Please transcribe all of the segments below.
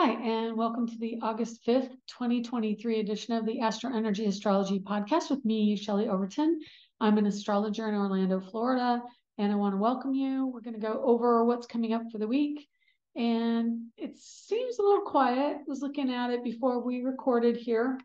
Hi, and welcome to the August 5th, 2023 edition of the Astro Energy Astrology Podcast with me, Shelley Overton. I'm an astrologer in Orlando, Florida, and I want to welcome you. We're going to go over what's coming up for the week. And it seems a little quiet. I was looking at it before we recorded here.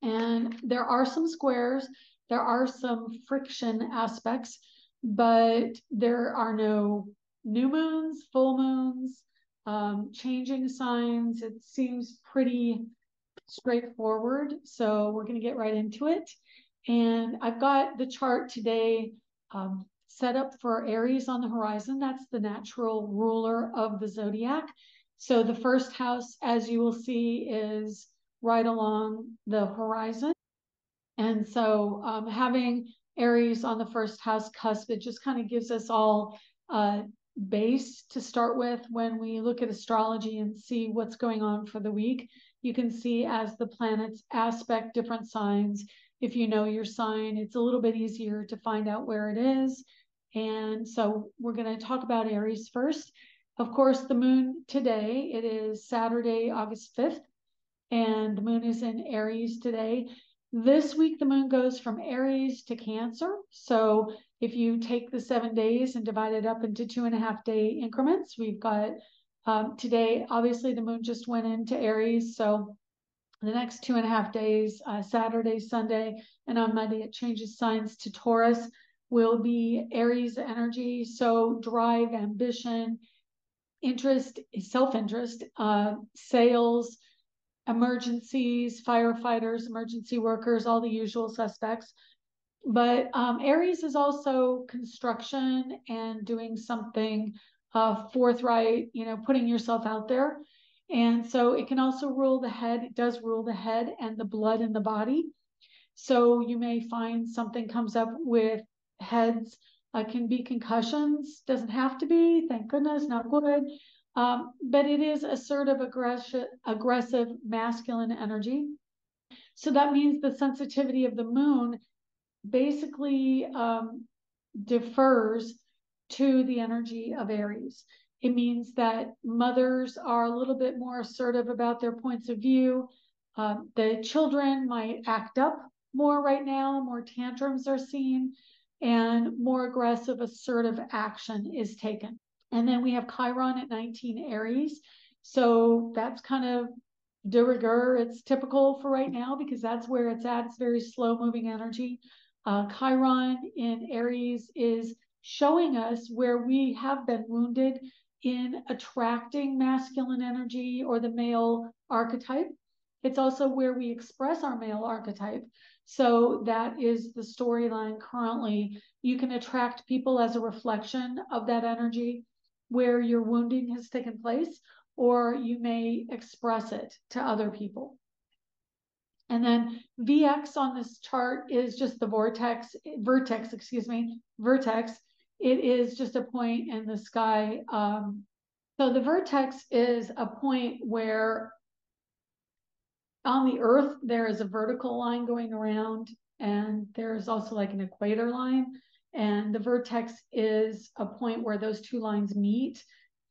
And there are some squares, there are some friction aspects, but there are no new moons, full moons, um, changing signs. It seems pretty straightforward. So we're going to get right into it. And I've got the chart today um, set up for Aries on the horizon. That's the natural ruler of the zodiac. So the first house, as you will see, is right along the horizon. And so um, having Aries on the first house cusp, it just kind of gives us all uh, base to start with when we look at astrology and see what's going on for the week. You can see as the planets aspect different signs. If you know your sign, it's a little bit easier to find out where it is. And so we're going to talk about Aries first. Of course, the moon today, it is Saturday, August 5th, and the moon is in Aries today. This week, the moon goes from Aries to Cancer. So if you take the seven days and divide it up into two and a half day increments, we've got um, today, obviously, the moon just went into Aries. So the next two and a half days, uh, Saturday, Sunday, and on Monday, it changes signs to Taurus, will be Aries energy. So drive, ambition, interest, self interest, uh, sales, emergencies, firefighters, emergency workers, all the usual suspects. But um, Aries is also construction and doing something uh, forthright, you know, putting yourself out there. And so it can also rule the head. It does rule the head and the blood in the body. So you may find something comes up with heads. Uh, can be concussions. Doesn't have to be. Thank goodness, not good. Um, but it is assertive, aggressive, aggressive, masculine energy. So that means the sensitivity of the moon basically um, defers to the energy of Aries. It means that mothers are a little bit more assertive about their points of view. Um, the children might act up more right now, more tantrums are seen, and more aggressive, assertive action is taken. And then we have Chiron at 19 Aries. So that's kind of de rigueur. It's typical for right now because that's where it's at. It's very slow moving energy. Uh, Chiron in Aries is showing us where we have been wounded in attracting masculine energy or the male archetype. It's also where we express our male archetype. So that is the storyline currently. You can attract people as a reflection of that energy where your wounding has taken place, or you may express it to other people. And then VX on this chart is just the vortex, vertex, excuse me, vertex. It is just a point in the sky. Um, so the vertex is a point where on the earth, there is a vertical line going around, and there's also like an equator line. And the vertex is a point where those two lines meet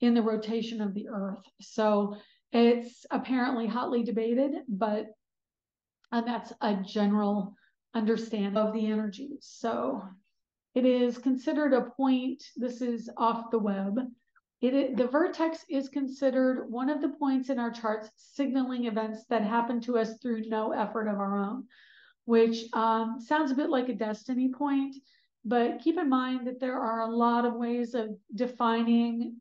in the rotation of the earth. So it's apparently hotly debated, but and that's a general understanding of the energy. So it is considered a point, this is off the web. It, the vertex is considered one of the points in our charts signaling events that happen to us through no effort of our own, which um, sounds a bit like a destiny point, but keep in mind that there are a lot of ways of defining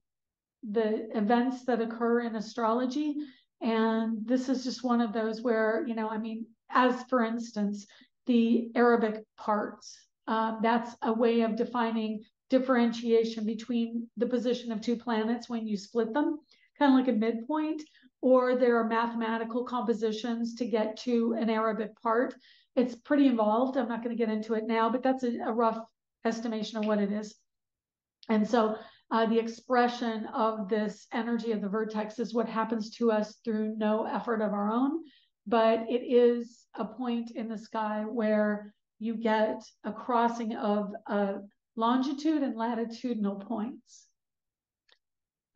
the events that occur in astrology. And this is just one of those where, you know, I mean, as for instance, the Arabic parts. Um, that's a way of defining differentiation between the position of two planets when you split them, kind of like a midpoint, or there are mathematical compositions to get to an Arabic part. It's pretty involved. I'm not going to get into it now, but that's a, a rough estimation of what it is. And so uh, the expression of this energy of the vertex is what happens to us through no effort of our own but it is a point in the sky where you get a crossing of uh, longitude and latitudinal points.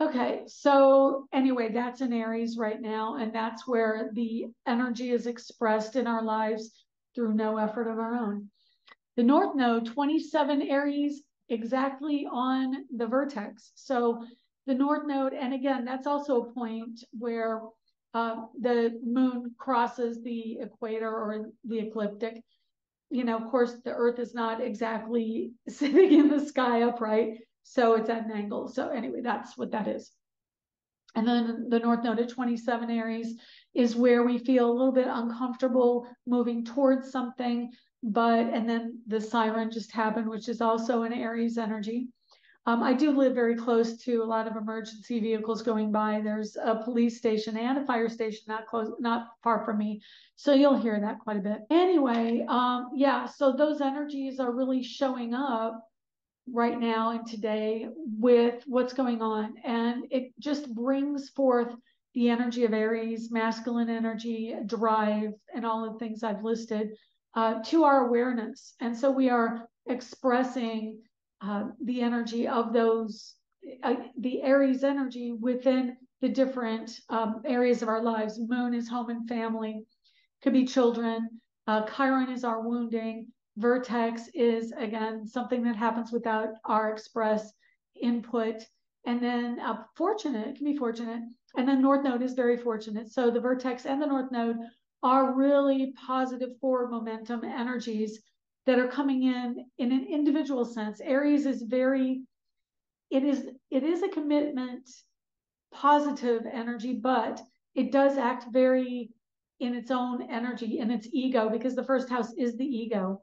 Okay, so anyway, that's in Aries right now, and that's where the energy is expressed in our lives through no effort of our own. The North Node, 27 Aries, exactly on the vertex. So the North Node, and again, that's also a point where uh, the moon crosses the equator or the ecliptic. You know, of course, the Earth is not exactly sitting in the sky upright. So it's at an angle. So anyway, that's what that is. And then the North Node at 27 Aries is where we feel a little bit uncomfortable moving towards something, but, and then the siren just happened, which is also an Aries energy. Um, I do live very close to a lot of emergency vehicles going by. There's a police station and a fire station not close, not far from me. So you'll hear that quite a bit. Anyway, um, yeah, so those energies are really showing up right now and today with what's going on. And it just brings forth the energy of Aries, masculine energy, drive, and all the things I've listed uh, to our awareness. And so we are expressing uh, the energy of those, uh, the Aries energy within the different um, areas of our lives. Moon is home and family, could be children. Uh, Chiron is our wounding. Vertex is, again, something that happens without our express input. And then uh, fortunate, it can be fortunate. And then North Node is very fortunate. So the Vertex and the North Node are really positive forward momentum energies that are coming in in an individual sense. Aries is very, it is it is a commitment, positive energy, but it does act very in its own energy, in its ego, because the first house is the ego.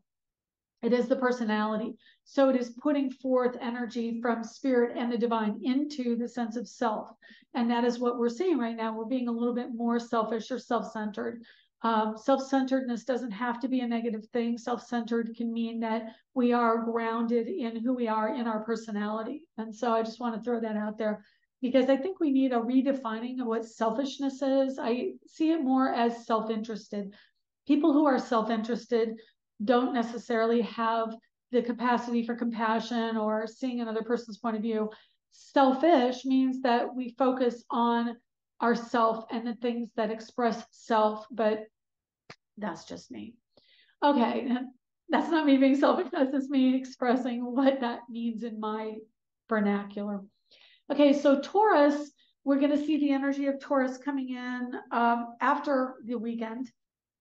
It is the personality. So it is putting forth energy from spirit and the divine into the sense of self. And that is what we're seeing right now. We're being a little bit more selfish or self centered. Um, self centeredness doesn't have to be a negative thing. Self centered can mean that we are grounded in who we are in our personality. And so I just want to throw that out there because I think we need a redefining of what selfishness is. I see it more as self interested. People who are self interested don't necessarily have the capacity for compassion or seeing another person's point of view. Selfish means that we focus on ourself and the things that express self, but that's just me. Okay, that's not me being selfish, that's just me expressing what that means in my vernacular. Okay, so Taurus, we're going to see the energy of Taurus coming in um, after the weekend.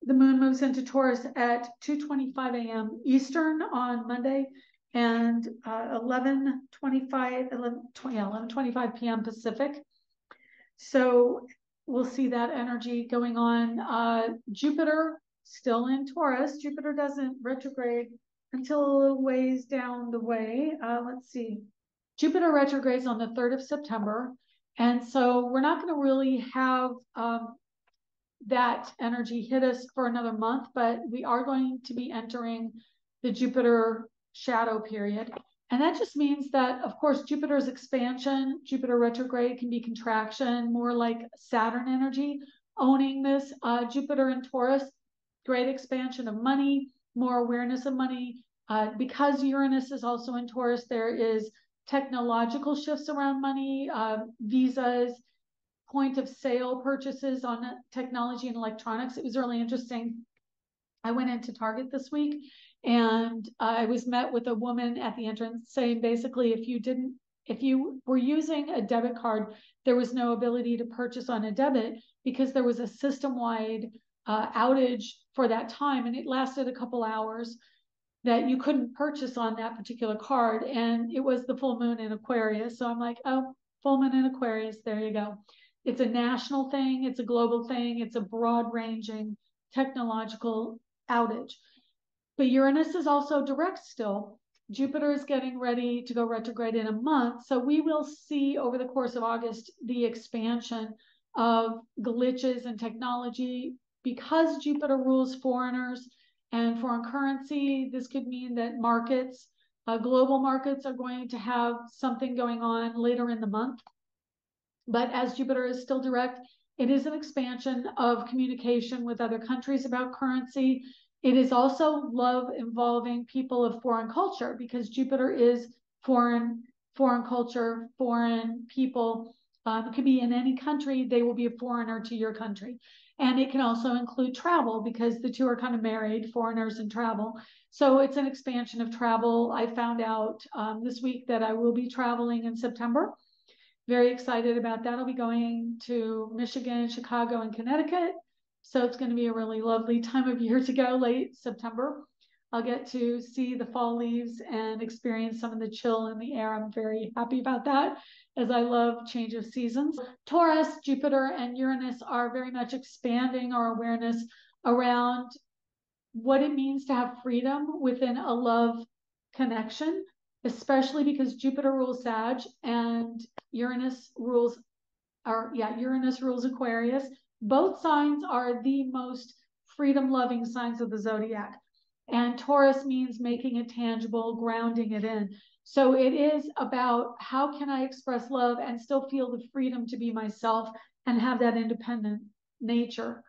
The moon moves into Taurus at 2:25 a.m. Eastern on Monday and uh, 11:25 11, 11:25 p.m. Pacific. So we'll see that energy going on. Uh, Jupiter still in Taurus. Jupiter doesn't retrograde until a little ways down the way. Uh, let's see. Jupiter retrogrades on the 3rd of September. And so we're not going to really have um, that energy hit us for another month, but we are going to be entering the Jupiter shadow period. And that just means that, of course, Jupiter's expansion, Jupiter retrograde can be contraction, more like Saturn energy owning this. Uh, Jupiter in Taurus, great expansion of money, more awareness of money. Uh, because Uranus is also in Taurus, there is technological shifts around money, uh, visas, point of sale purchases on technology and electronics. It was really interesting. I went into Target this week and I was met with a woman at the entrance saying basically, if you didn't, if you were using a debit card, there was no ability to purchase on a debit because there was a system wide uh, outage for that time and it lasted a couple hours that you couldn't purchase on that particular card. And it was the full moon in Aquarius. So I'm like, oh, full moon in Aquarius, there you go. It's a national thing, it's a global thing, it's a broad ranging technological outage. But Uranus is also direct still. Jupiter is getting ready to go retrograde in a month. So we will see over the course of August the expansion of glitches and technology because Jupiter rules foreigners and foreign currency. This could mean that markets, uh, global markets, are going to have something going on later in the month. But as Jupiter is still direct, it is an expansion of communication with other countries about currency it is also love involving people of foreign culture because Jupiter is foreign, foreign culture, foreign people. Um, it could be in any country, they will be a foreigner to your country. And it can also include travel because the two are kind of married, foreigners and travel. So it's an expansion of travel. I found out um, this week that I will be traveling in September. Very excited about that. I'll be going to Michigan, Chicago, and Connecticut. So it's going to be a really lovely time of year to go late September. I'll get to see the fall leaves and experience some of the chill in the air. I'm very happy about that as I love change of seasons. Taurus, Jupiter, and Uranus are very much expanding our awareness around what it means to have freedom within a love connection, especially because Jupiter rules Sag and Uranus rules, or yeah, Uranus rules Aquarius. Both signs are the most freedom loving signs of the zodiac. And Taurus means making it tangible, grounding it in. So it is about how can I express love and still feel the freedom to be myself and have that independent nature.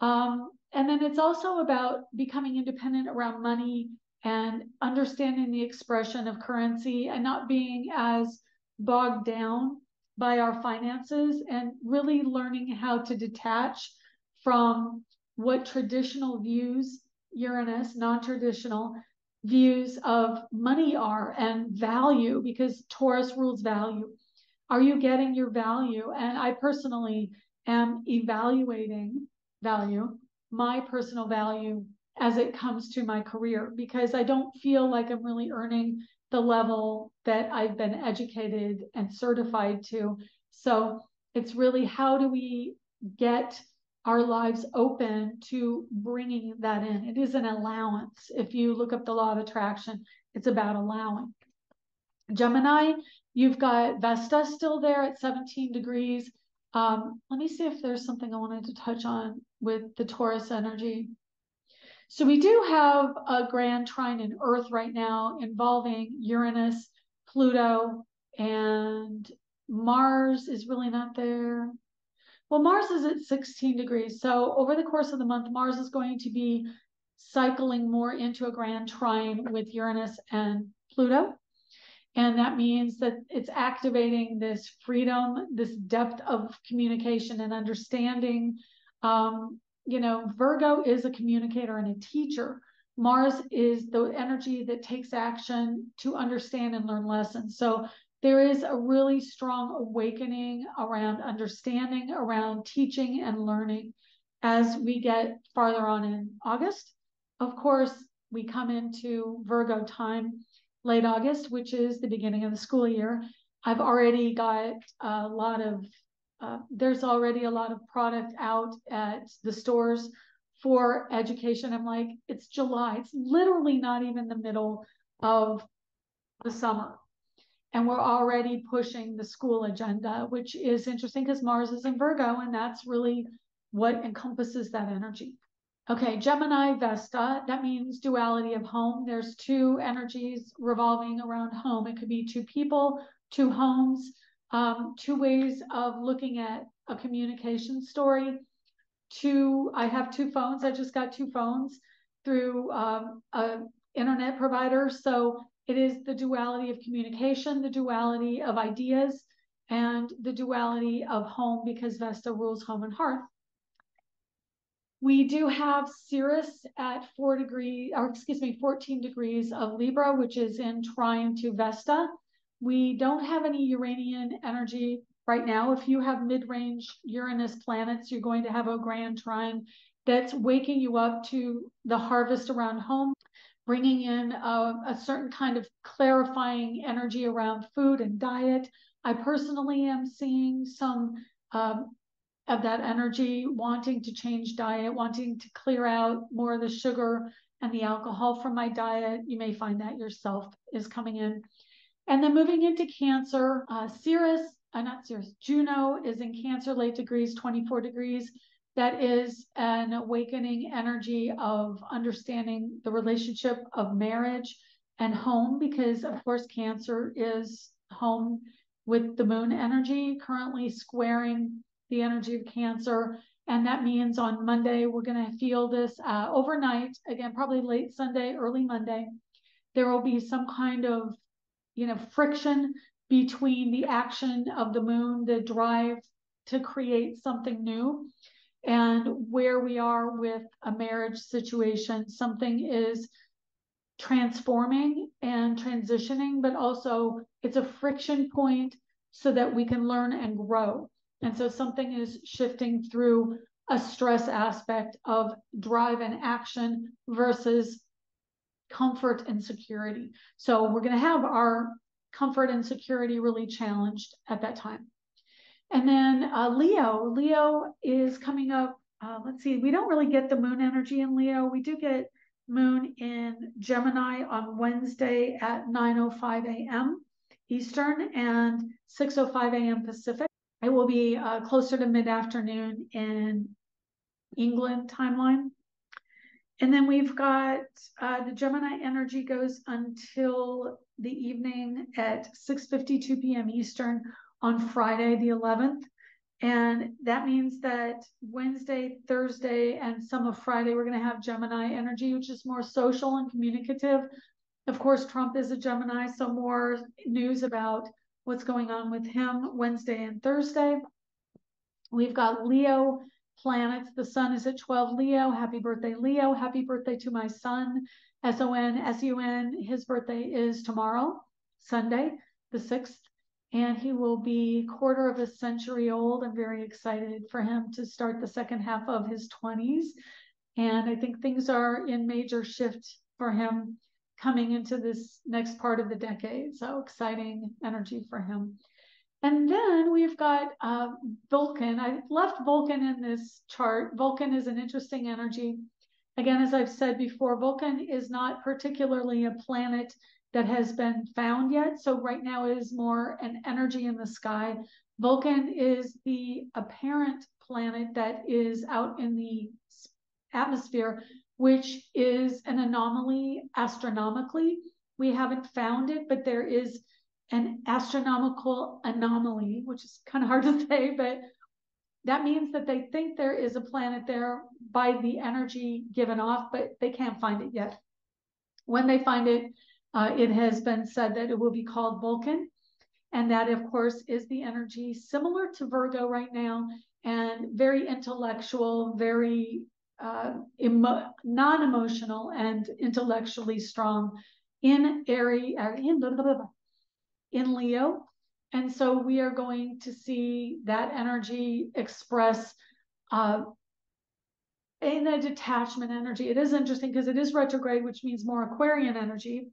Um, and then it's also about becoming independent around money and understanding the expression of currency and not being as bogged down by our finances and really learning how to detach from what traditional views Uranus, non traditional views of money are and value because Taurus rules value. Are you getting your value? And I personally am evaluating value, my personal value as it comes to my career because I don't feel like I'm really earning the level that I've been educated and certified to. So it's really how do we get our lives open to bringing that in. It is an allowance. If you look up the law of attraction, it's about allowing. Gemini, you've got Vesta still there at 17 degrees. Um, let me see if there's something I wanted to touch on with the Taurus energy. So we do have a grand trine in Earth right now involving Uranus, Pluto, and Mars is really not there. Well, Mars is at 16 degrees. So over the course of the month, Mars is going to be cycling more into a grand trine with Uranus and Pluto. And that means that it's activating this freedom, this depth of communication and understanding. Um, you know, Virgo is a communicator and a teacher. Mars is the energy that takes action to understand and learn lessons. So there is a really strong awakening around understanding, around teaching and learning as we get farther on in August. Of course, we come into Virgo time late August, which is the beginning of the school year. I've already got a lot of, uh, there's already a lot of product out at the stores for education. I'm like, it's July. It's literally not even the middle of the summer and we're already pushing the school agenda, which is interesting because Mars is in Virgo, and that's really what encompasses that energy. Okay, Gemini Vesta, that means duality of home. There's two energies revolving around home. It could be two people, two homes, um, two ways of looking at a communication story. Two, I have two phones. I just got two phones through um, a internet provider. So it is the duality of communication, the duality of ideas, and the duality of home because Vesta rules home and hearth. We do have Ceres at four degrees, or excuse me, 14 degrees of Libra, which is in trine to Vesta. We don't have any Uranian energy right now. If you have mid-range Uranus planets, you're going to have a grand trine that's waking you up to the harvest around home bringing in a, a certain kind of clarifying energy around food and diet. I personally am seeing some um, of that energy, wanting to change diet, wanting to clear out more of the sugar and the alcohol from my diet. You may find that yourself is coming in. And then moving into Cancer, uh, Ceres, uh, not Ceres, Juno is in Cancer, late degrees, 24 degrees that is an awakening energy of understanding the relationship of marriage and home, because of course, Cancer is home with the moon energy currently squaring the energy of Cancer. And that means on Monday, we're going to feel this uh, overnight, again, probably late Sunday, early Monday. There will be some kind of, you know, friction between the action of the moon, the drive to create something new, and where we are with a marriage situation. Something is transforming and transitioning, but also it's a friction point so that we can learn and grow. And so something is shifting through a stress aspect of drive and action versus comfort and security. So we're going to have our comfort and security really challenged at that time. And then uh, Leo, Leo is coming up. Uh, let's see, we don't really get the moon energy in Leo. We do get moon in Gemini on Wednesday at 9.05 a.m. Eastern and 6.05 a.m. Pacific. It will be uh, closer to mid-afternoon in England timeline. And then we've got uh, the Gemini energy goes until the evening at 6.52 p.m. Eastern on Friday, the 11th. And that means that Wednesday, Thursday, and some of Friday, we're going to have Gemini energy, which is more social and communicative. Of course, Trump is a Gemini, so more news about what's going on with him Wednesday and Thursday. We've got Leo planets. The sun is at 12 Leo. Happy birthday, Leo. Happy birthday to my son, S O N S U N. His birthday is tomorrow, Sunday, the 6th. And he will be quarter of a century old. I'm very excited for him to start the second half of his 20s. And I think things are in major shift for him coming into this next part of the decade. So exciting energy for him. And then we've got uh, Vulcan. I left Vulcan in this chart. Vulcan is an interesting energy. Again, as I've said before, Vulcan is not particularly a planet that has been found yet. So right now it is more an energy in the sky. Vulcan is the apparent planet that is out in the atmosphere, which is an anomaly astronomically. We haven't found it, but there is an astronomical anomaly, which is kind of hard to say, but that means that they think there is a planet there by the energy given off, but they can't find it yet. When they find it, uh, it has been said that it will be called Vulcan. And that, of course, is the energy similar to Virgo right now and very intellectual, very uh, emo- non emotional, and intellectually strong in Aries, in, blah, blah, blah, in Leo. And so we are going to see that energy express uh, in a detachment energy. It is interesting because it is retrograde, which means more Aquarian energy.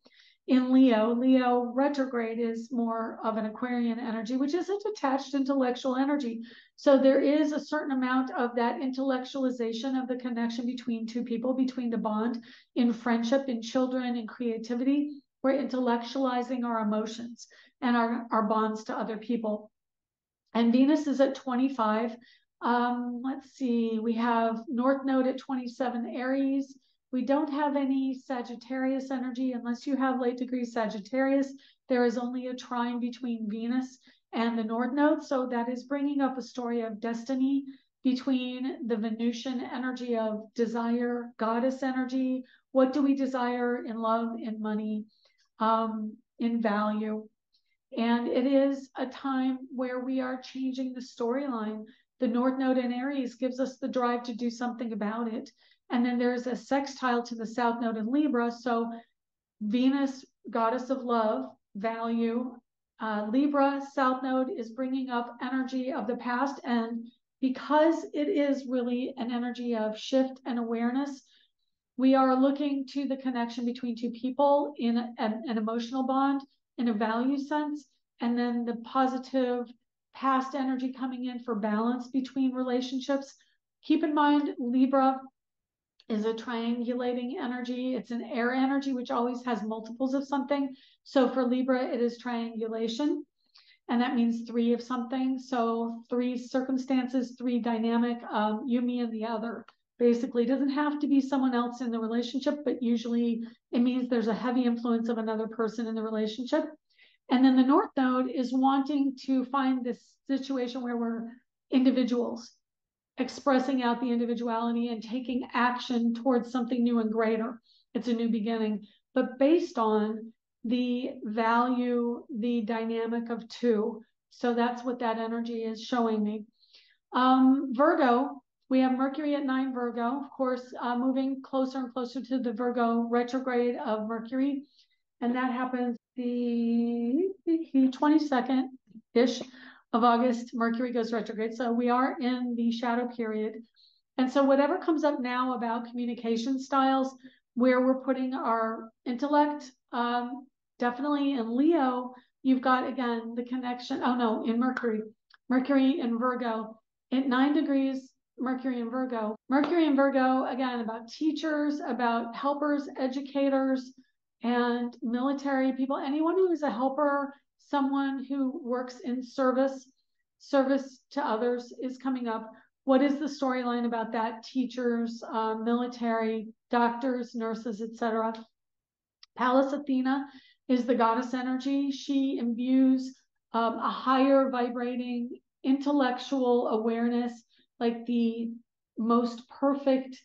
In Leo, Leo retrograde is more of an Aquarian energy, which is a detached intellectual energy. So there is a certain amount of that intellectualization of the connection between two people, between the bond in friendship, in children, in creativity. We're intellectualizing our emotions and our, our bonds to other people. And Venus is at 25. Um, let's see, we have North Node at 27 Aries. We don't have any Sagittarius energy unless you have late degree Sagittarius. There is only a trine between Venus and the North Node. So that is bringing up a story of destiny between the Venusian energy of desire, goddess energy. What do we desire in love, in money, um, in value? And it is a time where we are changing the storyline. The North Node in Aries gives us the drive to do something about it. And then there's a sextile to the South Node in Libra. So Venus, goddess of love, value, uh, Libra, South Node is bringing up energy of the past. And because it is really an energy of shift and awareness, we are looking to the connection between two people in an, an emotional bond in a value sense, and then the positive past energy coming in for balance between relationships. Keep in mind, Libra is a triangulating energy. It's an air energy, which always has multiples of something. So for Libra, it is triangulation. And that means three of something. So three circumstances, three dynamic, um, you, me, and the other basically. It doesn't have to be someone else in the relationship, but usually it means there's a heavy influence of another person in the relationship. And then the North Node is wanting to find this situation where we're individuals expressing out the individuality and taking action towards something new and greater. It's a new beginning, but based on the value, the dynamic of two. So that's what that energy is showing me. Um, Virgo, we have Mercury at nine Virgo, of course, uh, moving closer and closer to the Virgo retrograde of Mercury. And that happens the 22nd ish of August. Mercury goes retrograde. So we are in the shadow period. And so whatever comes up now about communication styles, where we're putting our intellect, um, definitely in Leo, you've got again the connection. Oh no, in Mercury, Mercury in Virgo at nine degrees, Mercury and Virgo. Mercury and Virgo, again, about teachers, about helpers, educators, and military people, anyone who is a helper, someone who works in service, service to others is coming up. What is the storyline about that? Teachers, uh, military, doctors, nurses, etc. Pallas Athena is the goddess energy. She imbues um, a higher vibrating intellectual awareness, like the most perfect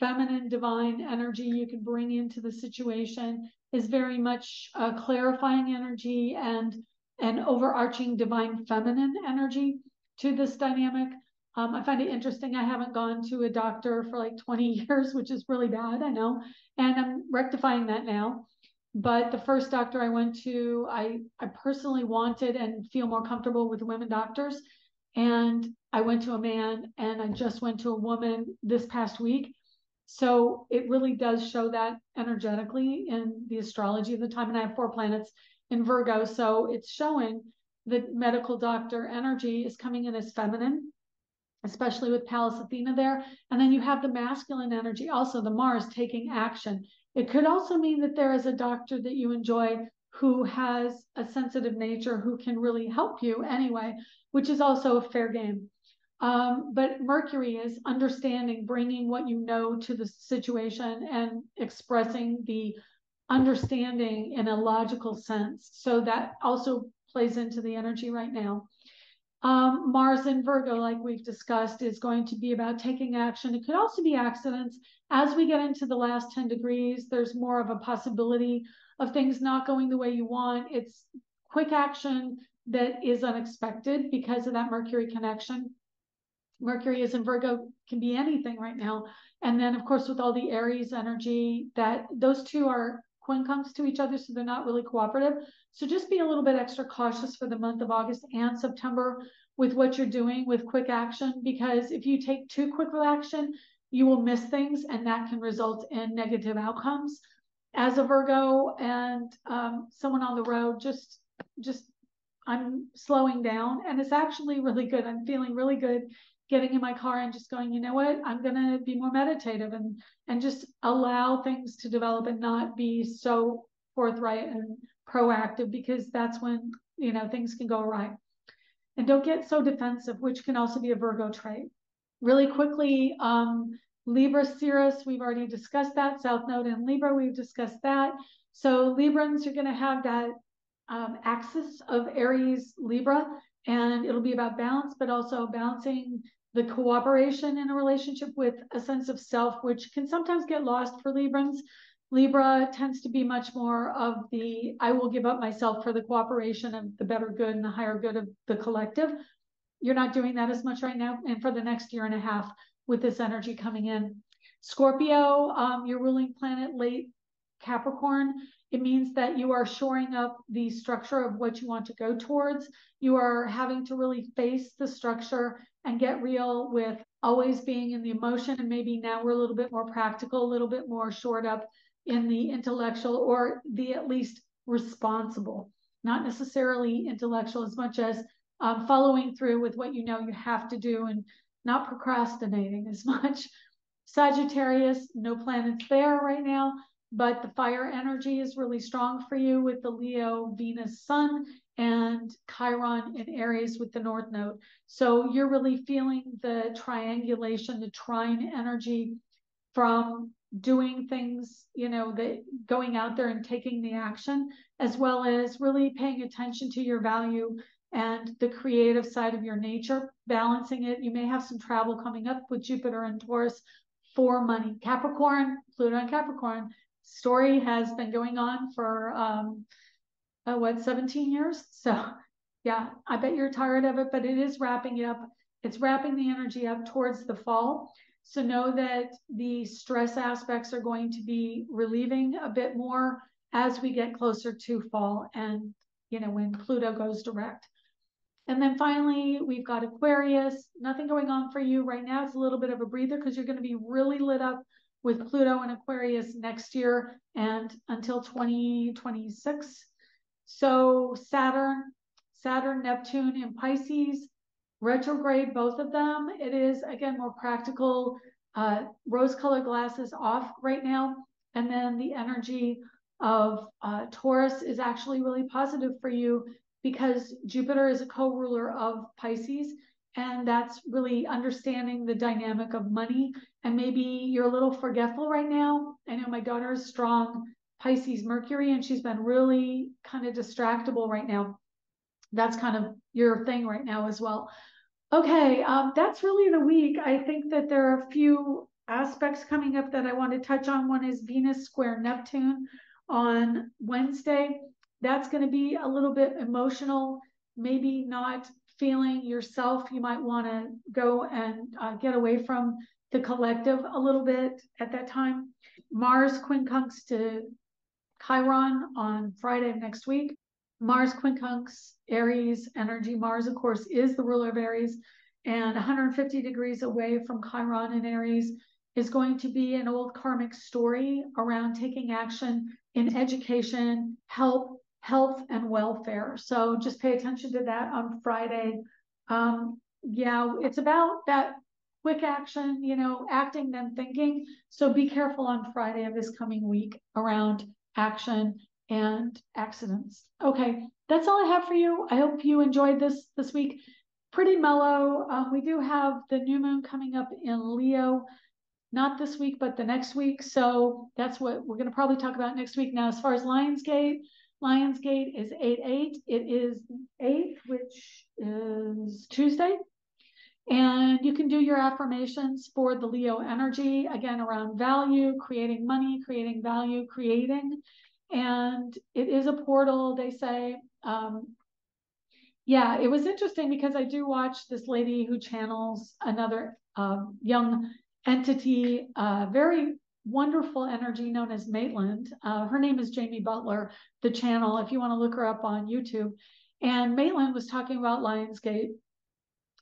feminine divine energy you can bring into the situation is very much a clarifying energy and an overarching divine feminine energy to this dynamic. Um, I find it interesting. I haven't gone to a doctor for like 20 years, which is really bad, I know. And I'm rectifying that now. But the first doctor I went to, I, I personally wanted and feel more comfortable with women doctors. And I went to a man and I just went to a woman this past week. So it really does show that energetically in the astrology of the time. And I have four planets in Virgo. So it's showing that medical doctor energy is coming in as feminine, especially with Pallas Athena there. And then you have the masculine energy, also the Mars taking action. It could also mean that there is a doctor that you enjoy who has a sensitive nature who can really help you anyway, which is also a fair game. Um, but Mercury is understanding, bringing what you know to the situation and expressing the understanding in a logical sense. So that also plays into the energy right now. Um, Mars in Virgo, like we've discussed, is going to be about taking action. It could also be accidents. As we get into the last 10 degrees, there's more of a possibility of things not going the way you want. It's quick action that is unexpected because of that Mercury connection. Mercury is in Virgo, can be anything right now. And then, of course, with all the Aries energy, that those two are quincunx to each other, so they're not really cooperative. So just be a little bit extra cautious for the month of August and September with what you're doing with quick action, because if you take too quick of action, you will miss things and that can result in negative outcomes. As a Virgo and um, someone on the road, just just I'm slowing down and it's actually really good. I'm feeling really good getting in my car and just going, you know what, I'm gonna be more meditative and and just allow things to develop and not be so forthright and proactive because that's when you know things can go awry. And don't get so defensive, which can also be a Virgo trait. Really quickly, um, Libra Ceres, we've already discussed that. South Node in Libra, we've discussed that. So Librans, you're going to have that um, axis of Aries Libra, and it'll be about balance, but also balancing the cooperation in a relationship with a sense of self, which can sometimes get lost for Librans. Libra tends to be much more of the I will give up myself for the cooperation of the better good and the higher good of the collective. You're not doing that as much right now, and for the next year and a half with this energy coming in. Scorpio, um, your ruling planet late Capricorn, it means that you are shoring up the structure of what you want to go towards. You are having to really face the structure and get real with always being in the emotion. And maybe now we're a little bit more practical, a little bit more shored up in the intellectual or the at least responsible, not necessarily intellectual as much as um, following through with what you know you have to do and not procrastinating as much. Sagittarius, no planets there right now, but the fire energy is really strong for you with the Leo, Venus, Sun, and Chiron in Aries with the North Node. So you're really feeling the triangulation, the trine energy from doing things, you know, that going out there and taking the action, as well as really paying attention to your value and the creative side of your nature, balancing it. You may have some travel coming up with Jupiter and Taurus for money. Capricorn, Pluto and Capricorn, story has been going on for um, uh, what, 17 years? So, yeah, I bet you're tired of it, but it is wrapping it up. It's wrapping the energy up towards the fall. So know that the stress aspects are going to be relieving a bit more as we get closer to fall and, you know, when Pluto goes direct. And then finally, we've got Aquarius. Nothing going on for you right now. It's a little bit of a breather because you're going to be really lit up with Pluto and Aquarius next year and until 2026. So Saturn, Saturn, Neptune, and Pisces, retrograde, both of them. It is, again, more practical, uh, rose colored glasses off right now. And then the energy of uh, Taurus is actually really positive for you because Jupiter is a co-ruler of Pisces and that's really understanding the dynamic of money and maybe you're a little forgetful right now. I know my daughter is strong Pisces Mercury and she's been really kind of distractible right now. That's kind of your thing right now as well. Okay, um, that's really the week. I think that there are a few aspects coming up that I want to touch on. One is Venus square Neptune on Wednesday that's going to be a little bit emotional, maybe not feeling yourself. You might want to go and uh, get away from the collective a little bit at that time. Mars quincunx to Chiron on Friday of next week. Mars quincunx, Aries energy. Mars, of course, is the ruler of Aries, and 150 degrees away from Chiron in Aries is going to be an old karmic story around taking action in education, help, health and welfare. So just pay attention to that on Friday. Um, yeah, it's about that quick action, you know, acting then thinking. So be careful on Friday of this coming week around action and accidents. Okay, that's all I have for you. I hope you enjoyed this this week. Pretty mellow. Um, we do have the new moon coming up in Leo, not this week, but the next week. So that's what we're going to probably talk about next week. Now, as far as Lionsgate, Lionsgate is 8-8. It is 8th, which is Tuesday. And you can do your affirmations for the Leo energy, again, around value, creating money, creating value, creating. And it is a portal, they say. Um, yeah, it was interesting because I do watch this lady who channels another um, young entity, uh, very wonderful energy known as Maitland. Uh, her name is Jamie Butler, the channel, if you want to look her up on YouTube. And Maitland was talking about Lionsgate.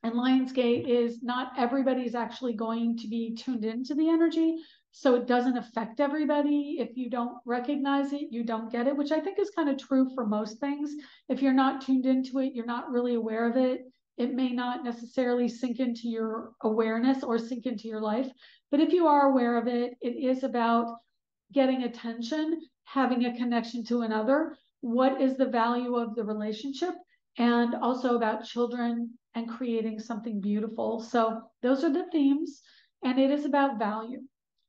And Lionsgate is not everybody's actually going to be tuned into the energy. So it doesn't affect everybody. If you don't recognize it, you don't get it, which I think is kind of true for most things. If you're not tuned into it, you're not really aware of it. It may not necessarily sink into your awareness or sink into your life. But if you are aware of it, it is about getting attention, having a connection to another. What is the value of the relationship? And also about children and creating something beautiful. So those are the themes, and it is about value.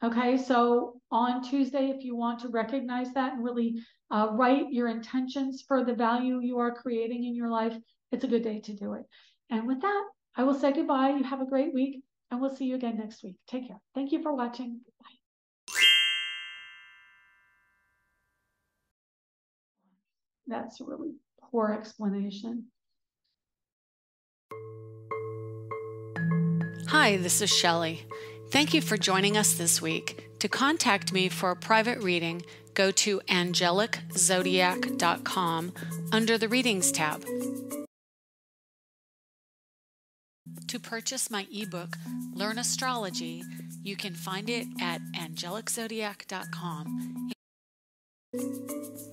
Okay, so on Tuesday, if you want to recognize that and really uh, write your intentions for the value you are creating in your life, it's a good day to do it. And with that, I will say goodbye. You have a great week and we'll see you again next week. Take care. Thank you for watching. Bye. That's a really poor explanation. Hi, this is Shelley. Thank you for joining us this week. To contact me for a private reading, go to angeliczodiac.com under the Readings tab. To purchase my ebook, Learn Astrology, you can find it at angeliczodiac.com.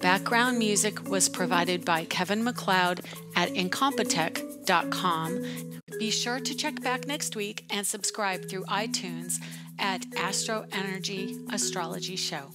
Background music was provided by Kevin MacLeod at incompetech.com. Be sure to check back next week and subscribe through iTunes at Astro Energy Astrology Show.